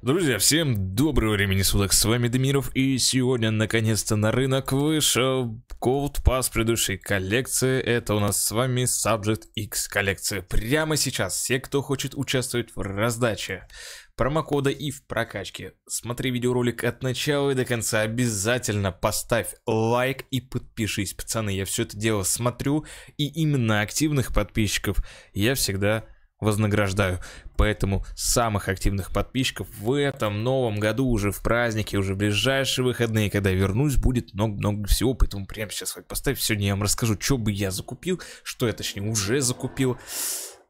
Друзья, всем доброго времени суток, с вами Демиров, и сегодня наконец-то на рынок вышел Gold Pass предыдущей коллекции, это у нас с вами Subject X коллекция. Прямо сейчас, все, кто хочет участвовать в раздаче промокода и в прокачке, смотри видеоролик от начала и до конца, обязательно поставь лайк и подпишись, пацаны, я все это дело смотрю, и именно активных подписчиков я всегда вознаграждаю. Поэтому самых активных подписчиков в этом новом году, уже в празднике, уже в ближайшие выходные, когда я вернусь, будет много-много всего. Поэтому прямо сейчас лайк поставь. Сегодня я вам расскажу, что бы я закупил, что я точнее уже закупил.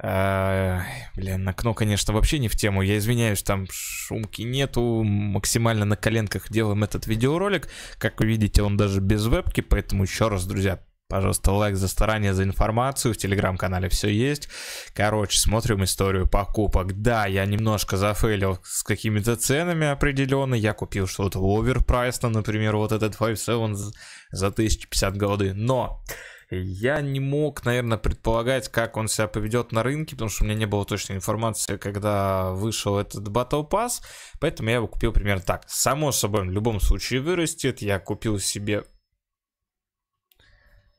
А, блин, окно, конечно, вообще не в тему. Я извиняюсь, там шумки нету. Максимально на коленках делаем этот видеоролик. Как вы видите, он даже без вебки. Поэтому еще раз, друзья, Пожалуйста, лайк за старание, за информацию. В телеграм-канале все есть. Короче, смотрим историю покупок. Да, я немножко зафейлил с какими-то ценами определенно. Я купил что-то оверпрайсно, например, вот этот 5.7 за 1050 годы. Но я не мог, наверное, предполагать, как он себя поведет на рынке, потому что у меня не было точной информации, когда вышел этот Battle Pass, поэтому я его купил примерно так. Само собой, в любом случае вырастет. Я купил себе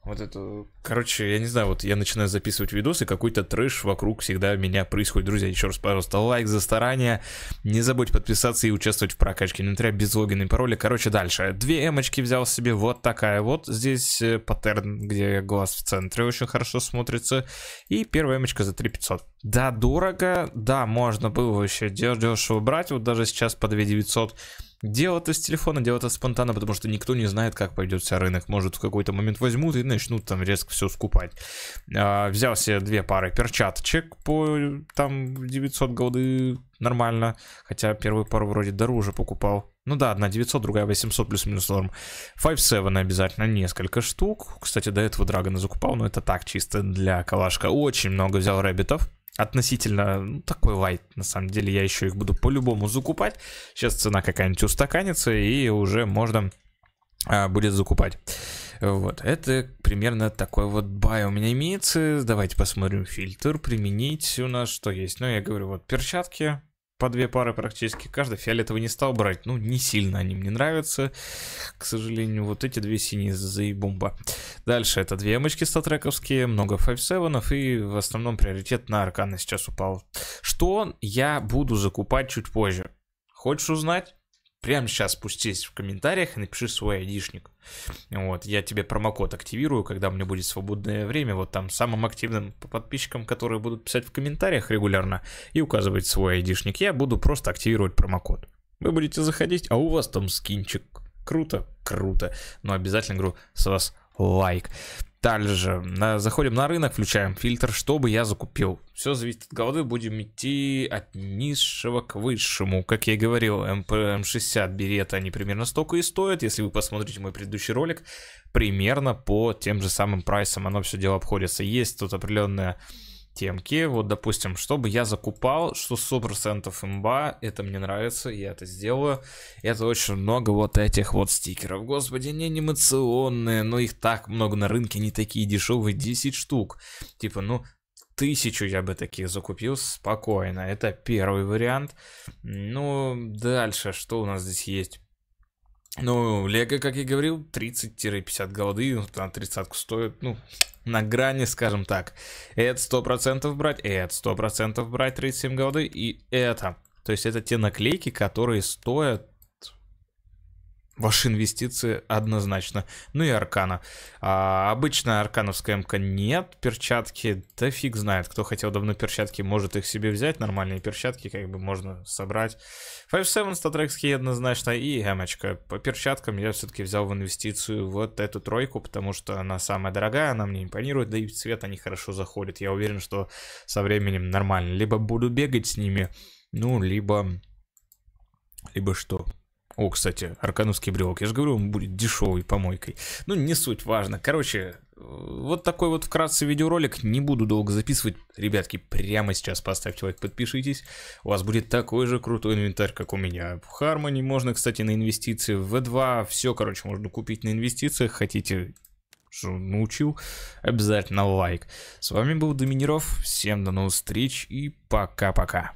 вот это... Короче, я не знаю, вот я начинаю записывать видосы, какой-то трэш вокруг всегда меня происходит. Друзья, еще раз, пожалуйста, лайк за старание. Не забудь подписаться и участвовать в прокачке инвентаря без логина и пароля. Короче, дальше. Две эмочки взял себе, вот такая вот. Здесь э, паттерн, где глаз в центре очень хорошо смотрится. И первая эмочка за 3500. Да, дорого. Да, можно было вообще дешево брать. Вот даже сейчас по 2900 Дело это с телефона, дело это спонтанно, потому что никто не знает, как пойдет вся рынок. Может, в какой-то момент возьмут и начнут там резко все скупать. А, взял себе две пары перчаточек по там 900 голды нормально. Хотя первую пару вроде дороже покупал. Ну да, одна 900, другая 800 плюс-минус норм. 5.7 обязательно несколько штук. Кстати, до этого Драгона закупал, но это так, чисто для калашка. Очень много взял рэббитов относительно ну, такой лайт. На самом деле я еще их буду по-любому закупать. Сейчас цена какая-нибудь устаканится и уже можно а, будет закупать. Вот, это примерно такой вот бай у меня имеется. Давайте посмотрим фильтр, применить у нас что есть. Ну, я говорю, вот перчатки, по две пары практически. Каждый фиолетовый не стал брать. Ну, не сильно они мне нравятся. К сожалению, вот эти две синие заебумба. Дальше это две эмочки статрековские, много 5-7 и в основном приоритет на арканы сейчас упал. Что я буду закупать чуть позже? Хочешь узнать? Прямо сейчас спустись в комментариях и напиши свой айдишник. Вот, я тебе промокод активирую, когда у меня будет свободное время. Вот там самым активным подписчикам, которые будут писать в комментариях регулярно и указывать свой айдишник, я буду просто активировать промокод. Вы будете заходить, а у вас там скинчик. Круто, круто. Но обязательно говорю с вас лайк. Дальше заходим на рынок, включаем фильтр, чтобы я закупил. Все зависит от головы, будем идти от низшего к высшему. Как я и говорил, МПМ-60 берет они примерно столько и стоят. Если вы посмотрите мой предыдущий ролик, примерно по тем же самым прайсам оно все дело обходится. Есть тут определенная темки. Вот, допустим, чтобы я закупал, что 100% имба, это мне нравится, я это сделаю. Это очень много вот этих вот стикеров. Господи, не анимационные, но их так много на рынке, не такие дешевые, 10 штук. Типа, ну, тысячу я бы таких закупил спокойно. Это первый вариант. Ну, дальше, что у нас здесь есть? Ну, Лего, как я говорил, 30-50 голды, на 30 стоит, ну, на грани, скажем так. Это 100% брать, это 100% брать 37 голды, и это. То есть это те наклейки, которые стоят Ваши инвестиции однозначно. Ну и аркана. А, обычная аркановская МК нет. Перчатки, да фиг знает. Кто хотел давно перчатки, может их себе взять. Нормальные перчатки как бы можно собрать. 5.7 статрекские однозначно. И эмочка. По перчаткам я все-таки взял в инвестицию вот эту тройку, потому что она самая дорогая, она мне импонирует, да и цвет они хорошо заходят. Я уверен, что со временем нормально. Либо буду бегать с ними, ну, либо... Либо что? О, кстати, аркановский брелок. Я же говорю, он будет дешевой помойкой. Ну, не суть важно. Короче, вот такой вот вкратце видеоролик. Не буду долго записывать. Ребятки, прямо сейчас поставьте лайк, подпишитесь. У вас будет такой же крутой инвентарь, как у меня. В Harmony можно, кстати, на инвестиции. В V2 все, короче, можно купить на инвестициях. Хотите что научил, обязательно лайк. С вами был Доминиров, всем до новых встреч и пока-пока.